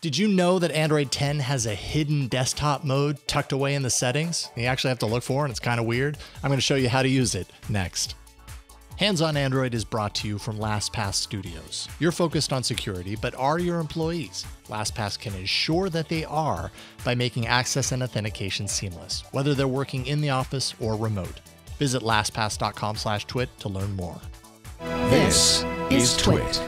Did you know that Android 10 has a hidden desktop mode tucked away in the settings? You actually have to look for and it's kind of weird. I'm going to show you how to use it next. Hands on Android is brought to you from LastPass Studios. You're focused on security, but are your employees? LastPass can ensure that they are by making access and authentication seamless, whether they're working in the office or remote. Visit lastpass.com/twit to learn more. This is Twit.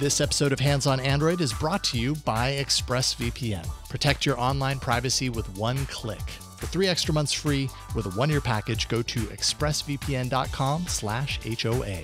This episode of Hands on Android is brought to you by ExpressVPN. Protect your online privacy with one click. For three extra months free with a one-year package, go to expressvpn.com slash HOA.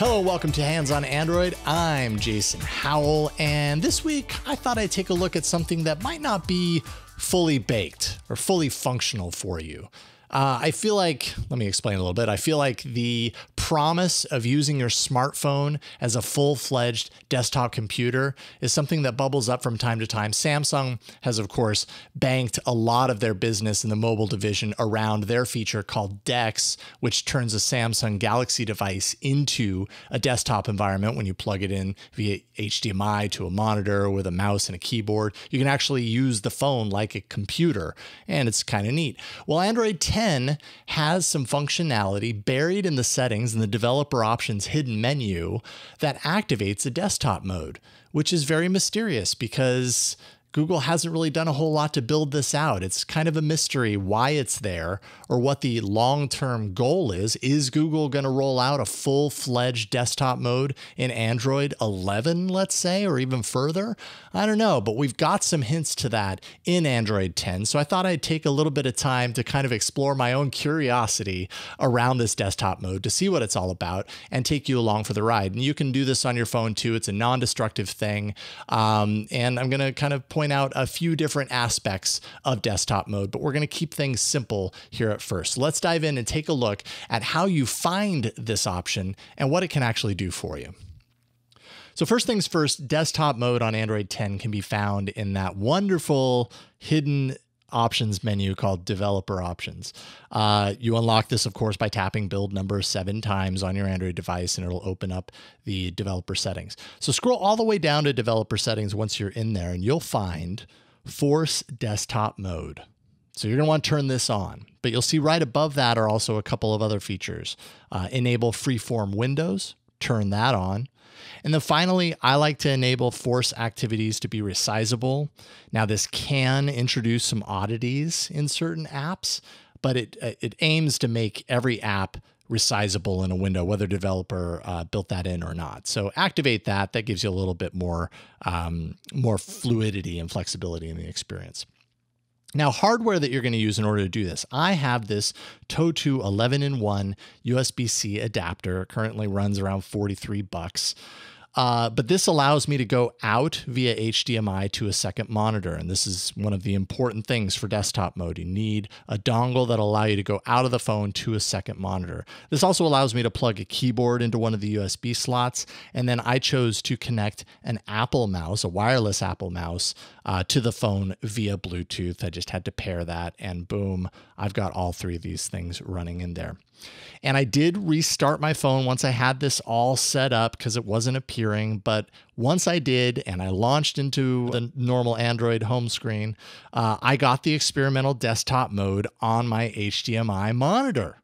Hello, welcome to Hands on Android. I'm Jason Howell, and this week I thought I'd take a look at something that might not be fully baked or fully functional for you. Uh, I feel like, let me explain a little bit. I feel like the promise of using your smartphone as a full fledged desktop computer is something that bubbles up from time to time. Samsung has, of course, banked a lot of their business in the mobile division around their feature called DeX, which turns a Samsung Galaxy device into a desktop environment when you plug it in via HDMI to a monitor with a mouse and a keyboard. You can actually use the phone like a computer, and it's kind of neat. Well, Android 10 10 has some functionality buried in the settings in the developer options hidden menu that activates a desktop mode, which is very mysterious because Google hasn't really done a whole lot to build this out. It's kind of a mystery why it's there or what the long term goal is. Is Google going to roll out a full fledged desktop mode in Android 11, let's say, or even further? I don't know, but we've got some hints to that in Android 10. So I thought I'd take a little bit of time to kind of explore my own curiosity around this desktop mode to see what it's all about and take you along for the ride. And you can do this on your phone too. It's a non destructive thing. Um, and I'm going to kind of point point out a few different aspects of desktop mode, but we're going to keep things simple here at first. Let's dive in and take a look at how you find this option and what it can actually do for you. So first things first, desktop mode on Android 10 can be found in that wonderful hidden options menu called developer options. Uh, you unlock this, of course, by tapping build number seven times on your Android device and it'll open up the developer settings. So scroll all the way down to developer settings once you're in there and you'll find force desktop mode. So you're going to want to turn this on, but you'll see right above that are also a couple of other features. Uh, enable freeform windows, turn that on. And then finally, I like to enable force activities to be resizable. Now, this can introduce some oddities in certain apps, but it, uh, it aims to make every app resizable in a window, whether developer uh, built that in or not. So activate that. That gives you a little bit more, um, more fluidity and flexibility in the experience. Now, hardware that you're going to use in order to do this, I have this TOTU 11 in 1 USB C adapter. Currently runs around 43 bucks. Uh, but this allows me to go out via HDMI to a second monitor. And this is one of the important things for desktop mode. You need a dongle that'll allow you to go out of the phone to a second monitor. This also allows me to plug a keyboard into one of the USB slots. And then I chose to connect an Apple mouse, a wireless Apple mouse, uh, to the phone via Bluetooth. I just had to pair that and boom, I've got all three of these things running in there. And I did restart my phone once I had this all set up because it wasn't appearing. But once I did and I launched into the normal Android home screen, uh, I got the experimental desktop mode on my HDMI monitor.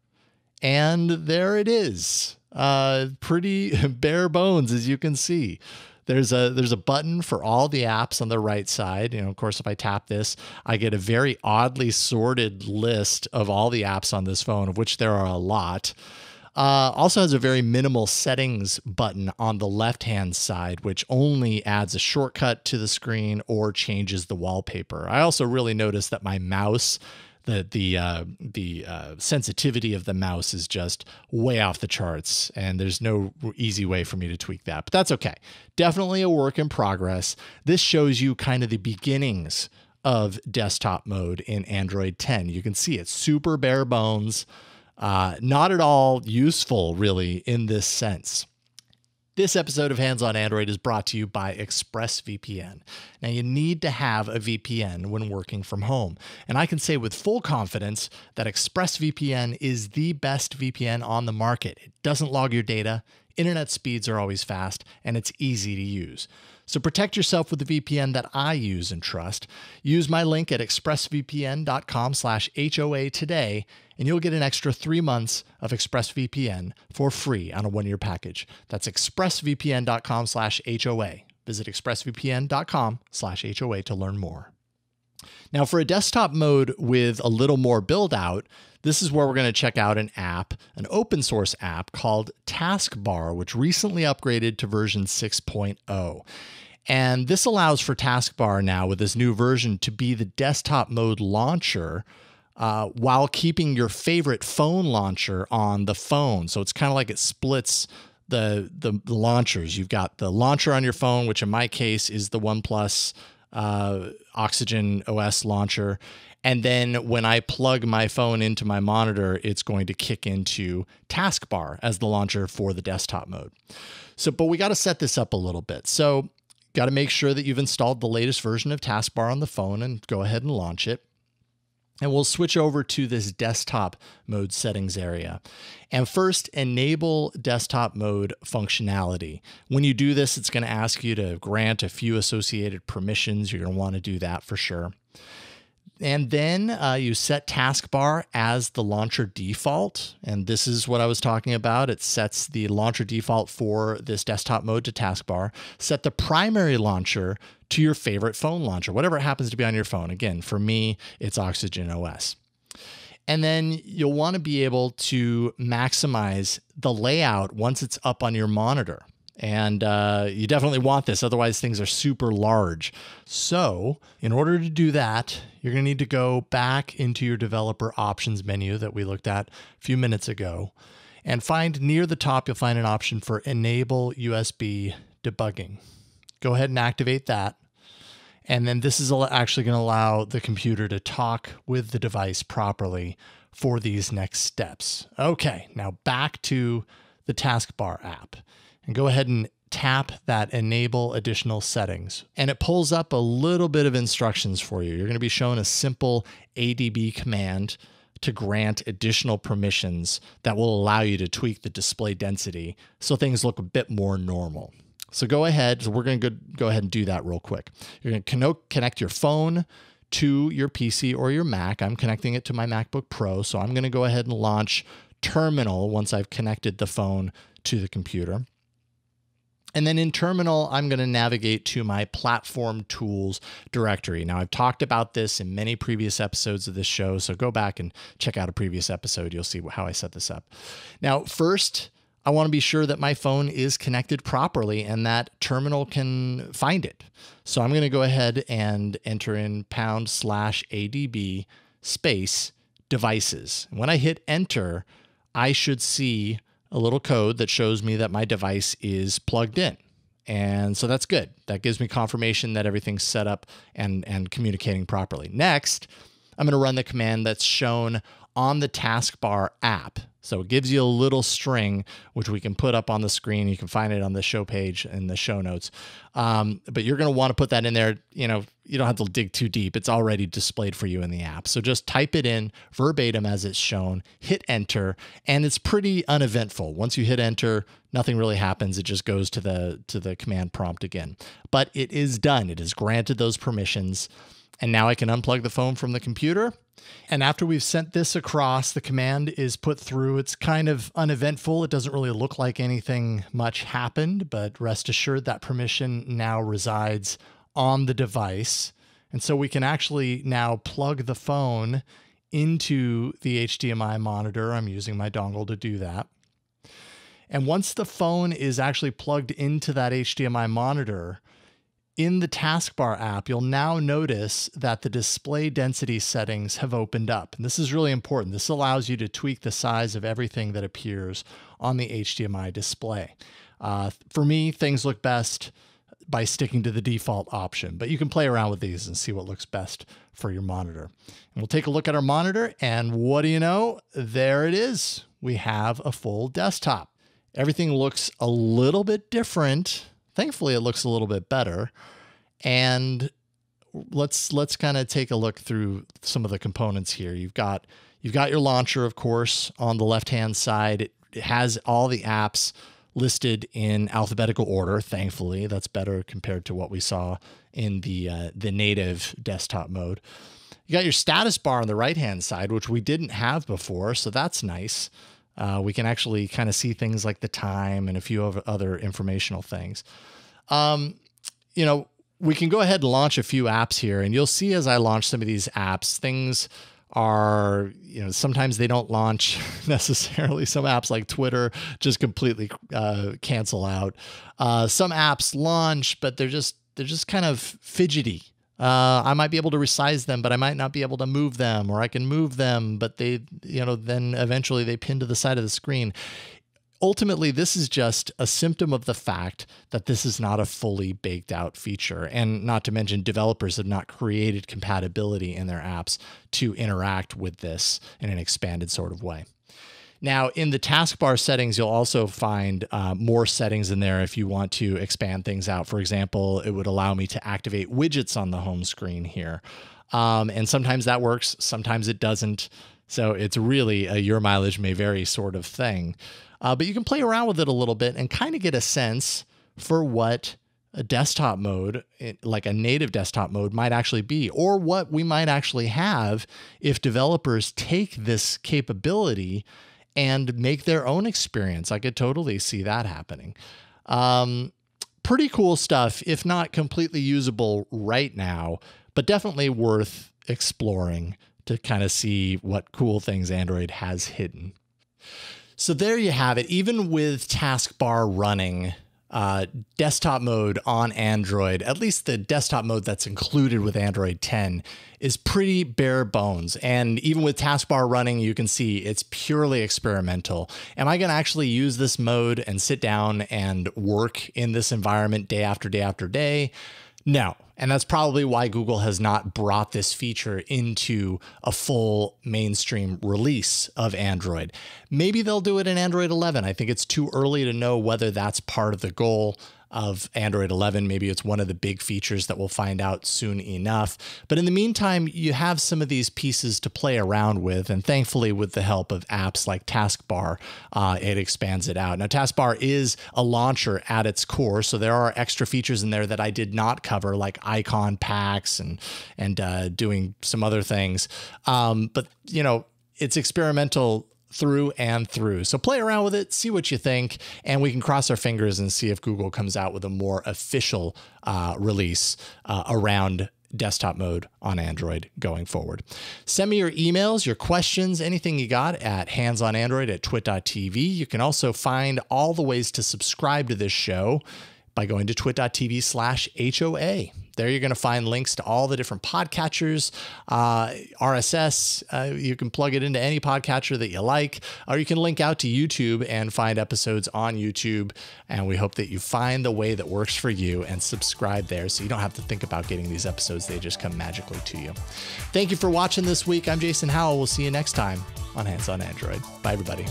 And there it is. Uh, pretty bare bones, as you can see. There's a there's a button for all the apps on the right side. You know, of course, if I tap this, I get a very oddly sorted list of all the apps on this phone, of which there are a lot. Uh, also has a very minimal settings button on the left hand side, which only adds a shortcut to the screen or changes the wallpaper. I also really noticed that my mouse the the uh, the uh, sensitivity of the mouse is just way off the charts, and there's no easy way for me to tweak that. But that's okay. Definitely a work in progress. This shows you kind of the beginnings of desktop mode in Android 10. You can see it's super bare bones, uh, not at all useful really in this sense. This episode of Hands on Android is brought to you by ExpressVPN. Now, you need to have a VPN when working from home. And I can say with full confidence that ExpressVPN is the best VPN on the market. It doesn't log your data, internet speeds are always fast, and it's easy to use. So protect yourself with the VPN that I use and trust. Use my link at expressvpn.com slash HOA today, and you'll get an extra three months of ExpressVPN for free on a one-year package. That's expressvpn.com slash HOA. Visit expressvpn.com slash HOA to learn more. Now, for a desktop mode with a little more build out, this is where we're going to check out an app, an open source app called Taskbar, which recently upgraded to version 6.0. And this allows for Taskbar now with this new version to be the desktop mode launcher uh, while keeping your favorite phone launcher on the phone. So it's kind of like it splits the, the, the launchers. You've got the launcher on your phone, which in my case is the OnePlus uh, Oxygen OS launcher. And then when I plug my phone into my monitor, it's going to kick into Taskbar as the launcher for the desktop mode. So, but we got to set this up a little bit. So, got to make sure that you've installed the latest version of Taskbar on the phone and go ahead and launch it. And we'll switch over to this desktop mode settings area. And first, enable desktop mode functionality. When you do this, it's going to ask you to grant a few associated permissions. You're going to want to do that for sure. And then uh, you set taskbar as the launcher default. And this is what I was talking about. It sets the launcher default for this desktop mode to taskbar. Set the primary launcher to your favorite phone launcher, whatever it happens to be on your phone. Again, for me, it's Oxygen OS. And then you'll want to be able to maximize the layout once it's up on your monitor. And uh, you definitely want this, otherwise, things are super large. So, in order to do that, you're going to need to go back into your developer options menu that we looked at a few minutes ago and find near the top, you'll find an option for enable USB debugging. Go ahead and activate that. And then this is actually going to allow the computer to talk with the device properly for these next steps. Okay, now back to the taskbar app and go ahead and tap that enable additional settings and it pulls up a little bit of instructions for you. You're going to be shown a simple ADB command to grant additional permissions that will allow you to tweak the display density so things look a bit more normal. So go ahead. So we're going to go ahead and do that real quick. You're going to connect your phone to your PC or your Mac. I'm connecting it to my MacBook Pro. So I'm going to go ahead and launch Terminal once I've connected the phone to the computer. And then in Terminal, I'm going to navigate to my platform tools directory. Now, I've talked about this in many previous episodes of this show, so go back and check out a previous episode. You'll see how I set this up. Now, first, I want to be sure that my phone is connected properly and that terminal can find it. So I'm going to go ahead and enter in pound slash ADB space devices. When I hit enter, I should see a little code that shows me that my device is plugged in. And so that's good. That gives me confirmation that everything's set up and, and communicating properly. Next, I'm going to run the command that's shown on the taskbar app. So it gives you a little string, which we can put up on the screen. You can find it on the show page in the show notes. Um, but you're going to want to put that in there. You know, you don't have to dig too deep. It's already displayed for you in the app. So just type it in verbatim as it's shown, hit enter, and it's pretty uneventful. Once you hit enter, nothing really happens. It just goes to the to the command prompt again. But it is done. It has granted those permissions. And now I can unplug the phone from the computer. And after we've sent this across, the command is put through. It's kind of uneventful. It doesn't really look like anything much happened, but rest assured that permission now resides on the device. And so we can actually now plug the phone into the HDMI monitor. I'm using my dongle to do that. And once the phone is actually plugged into that HDMI monitor, in the taskbar app, you'll now notice that the display density settings have opened up. And this is really important. This allows you to tweak the size of everything that appears on the HDMI display. Uh, for me, things look best by sticking to the default option, but you can play around with these and see what looks best for your monitor. And we'll take a look at our monitor, and what do you know? There it is. We have a full desktop. Everything looks a little bit different. Thankfully, it looks a little bit better. And let's let's kind of take a look through some of the components here. You've got you've got your launcher, of course, on the left-hand side. It, it has all the apps listed in alphabetical order. Thankfully, that's better compared to what we saw in the uh, the native desktop mode. You got your status bar on the right hand side, which we didn't have before, so that's nice. Uh, we can actually kind of see things like the time and a few other informational things. Um, you know, we can go ahead and launch a few apps here, and you'll see as I launch some of these apps, things are you know sometimes they don't launch necessarily. Some apps like twitter just completely uh, cancel out. Uh, some apps launch but they're just they're just kind of fidgety uh, I might be able to resize them, but I might not be able to move them, or I can move them, but they, you know, then eventually they pin to the side of the screen ultimately, this is just a symptom of the fact that this is not a fully baked out feature. And not to mention, developers have not created compatibility in their apps to interact with this in an expanded sort of way. Now, in the taskbar settings, you'll also find uh, more settings in there if you want to expand things out. For example, it would allow me to activate widgets on the home screen here. Um, and sometimes that works, sometimes it doesn't. So it's really a your mileage may vary sort of thing. Uh, but you can play around with it a little bit and kind of get a sense for what a desktop mode, like a native desktop mode, might actually be, or what we might actually have if developers take this capability and make their own experience. I could totally see that happening. Um, pretty cool stuff, if not completely usable right now, but definitely worth exploring to kind of see what cool things Android has hidden. So there you have it. Even with taskbar running, uh, desktop mode on Android, at least the desktop mode that's included with Android 10, is pretty bare bones. And even with taskbar running, you can see it's purely experimental. Am I going to actually use this mode and sit down and work in this environment day after day after day? No. And that's probably why Google has not brought this feature into a full mainstream release of Android. Maybe they'll do it in Android 11. I think it's too early to know whether that's part of the goal of Android 11. Maybe it's one of the big features that we'll find out soon enough. But in the meantime, you have some of these pieces to play around with. And thankfully, with the help of apps like Taskbar, uh, it expands it out. Now, Taskbar is a launcher at its core. So there are extra features in there that I did not cover, like icon packs and, and uh, doing some other things. Um, but, you know, it's experimental through and through. So play around with it, see what you think, and we can cross our fingers and see if Google comes out with a more official uh, release uh, around desktop mode on Android going forward. Send me your emails, your questions, anything you got at handsonandroid at twit.tv. You can also find all the ways to subscribe to this show by going to twit.tv slash HOA. There you're going to find links to all the different podcatchers, uh, RSS. Uh, you can plug it into any podcatcher that you like, or you can link out to YouTube and find episodes on YouTube. And we hope that you find the way that works for you and subscribe there so you don't have to think about getting these episodes. They just come magically to you. Thank you for watching this week. I'm Jason Howell. We'll see you next time on Hands on Android. Bye, everybody.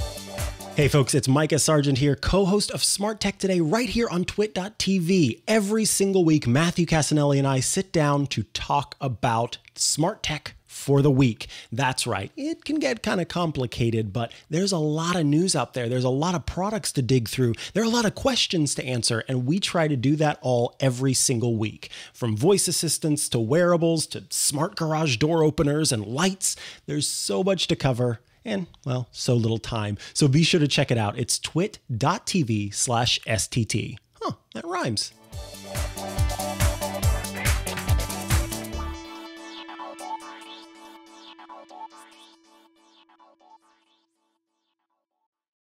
Hey folks, it's Micah Sargent here, co-host of Smart Tech Today right here on twit.tv. Every single week, Matthew Cassinelli and I sit down to talk about smart tech for the week. That's right. It can get kind of complicated, but there's a lot of news out there. There's a lot of products to dig through. There are a lot of questions to answer, and we try to do that all every single week. From voice assistants to wearables to smart garage door openers and lights, there's so much to cover and, well, so little time. So be sure to check it out. It's twit.tv slash STT. Huh, that rhymes.